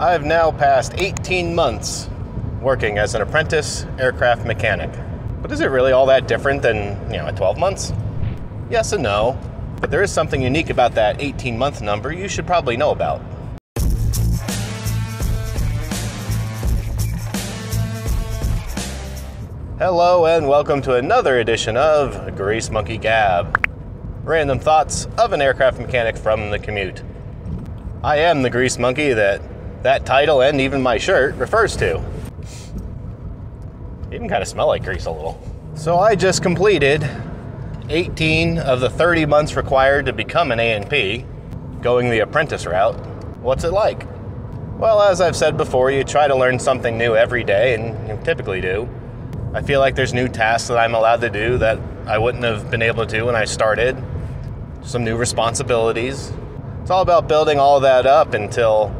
I've now passed 18 months working as an apprentice aircraft mechanic. But is it really all that different than, you know, at 12 months? Yes and no. But there is something unique about that 18 month number you should probably know about. Hello and welcome to another edition of Grease Monkey Gab. Random thoughts of an aircraft mechanic from the commute. I am the grease monkey that that title and even my shirt refers to. Even kind of smell like grease a little. So I just completed 18 of the 30 months required to become an A&P, going the apprentice route. What's it like? Well, as I've said before, you try to learn something new every day, and you typically do. I feel like there's new tasks that I'm allowed to do that I wouldn't have been able to do when I started. Some new responsibilities. It's all about building all that up until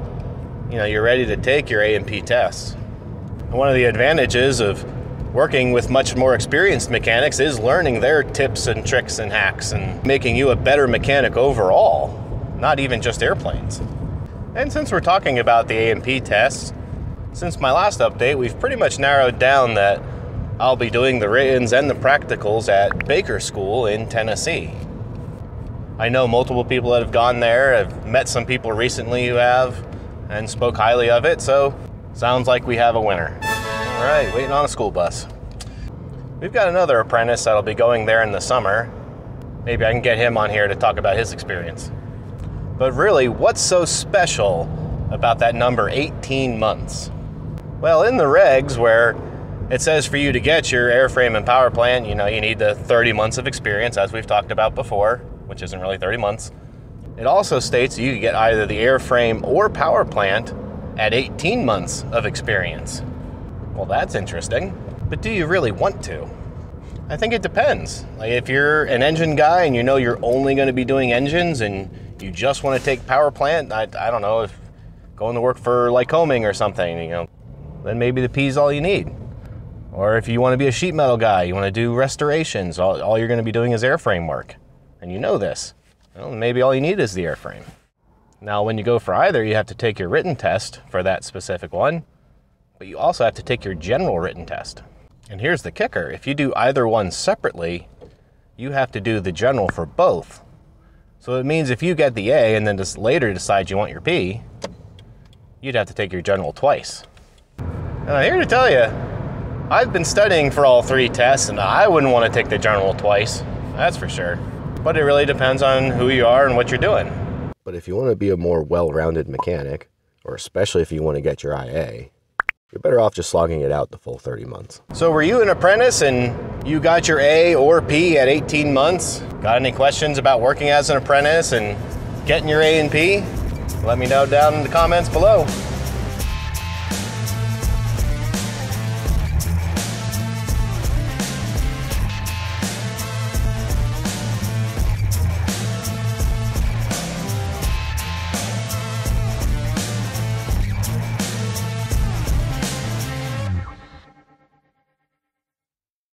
you know you're ready to take your A&P tests. And one of the advantages of working with much more experienced mechanics is learning their tips and tricks and hacks and making you a better mechanic overall, not even just airplanes. And since we're talking about the A&P tests, since my last update, we've pretty much narrowed down that I'll be doing the writtens and the practicals at Baker School in Tennessee. I know multiple people that have gone there. I've met some people recently who have and spoke highly of it, so sounds like we have a winner. All right, waiting on a school bus. We've got another apprentice that'll be going there in the summer. Maybe I can get him on here to talk about his experience. But really, what's so special about that number 18 months? Well, in the regs where it says for you to get your airframe and power plant, you know, you need the 30 months of experience, as we've talked about before, which isn't really 30 months. It also states you can get either the airframe or power plant at 18 months of experience. Well, that's interesting. But do you really want to? I think it depends. Like if you're an engine guy and you know you're only going to be doing engines and you just want to take power plant, I, I don't know if going to work for Lycoming or something, you know, then maybe the P is all you need. Or if you want to be a sheet metal guy, you want to do restorations, all, all you're going to be doing is airframe work. And you know this. Well, maybe all you need is the airframe. Now, when you go for either, you have to take your written test for that specific one, but you also have to take your general written test. And here's the kicker if you do either one separately, you have to do the general for both. So it means if you get the A and then just later decide you want your P, you'd have to take your general twice. And I'm here to tell you, I've been studying for all three tests, and I wouldn't want to take the general twice. That's for sure. But it really depends on who you are and what you're doing. But if you want to be a more well rounded mechanic, or especially if you want to get your IA, you're better off just slogging it out the full 30 months. So, were you an apprentice and you got your A or P at 18 months? Got any questions about working as an apprentice and getting your A and P? Let me know down in the comments below.